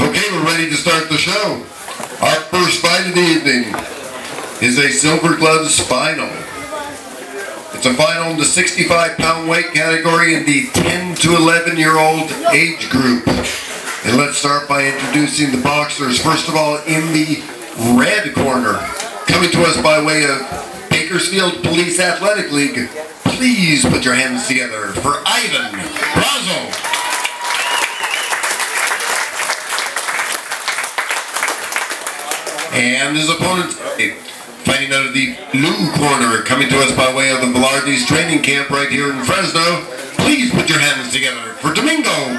Okay, we're ready to start the show. Our first fight of the evening is a Silver Gloves final. It's a final in the 65 pound weight category in the 10 to 11 year old age group. And let's start by introducing the boxers. First of all, in the red corner, coming to us by way of Bakersfield Police Athletic League, please put your hands together for Ivan Razo. And his opponent, fighting out of the blue corner, coming to us by way of the Velarde's training camp right here in Fresno. Please put your hands together for Domingo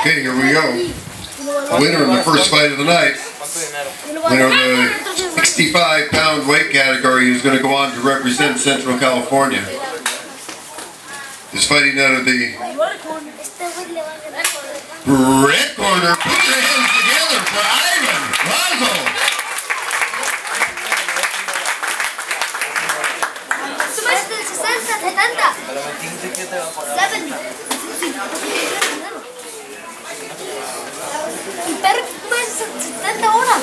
Okay, here we go. Winner in the first fight of the night. Winner of the 65 pound weight category who's going to go on to represent Central California. Is fighting out of the red corner. Put your hands together for Ivan Razo. Tú Un perro pues, 70 horas.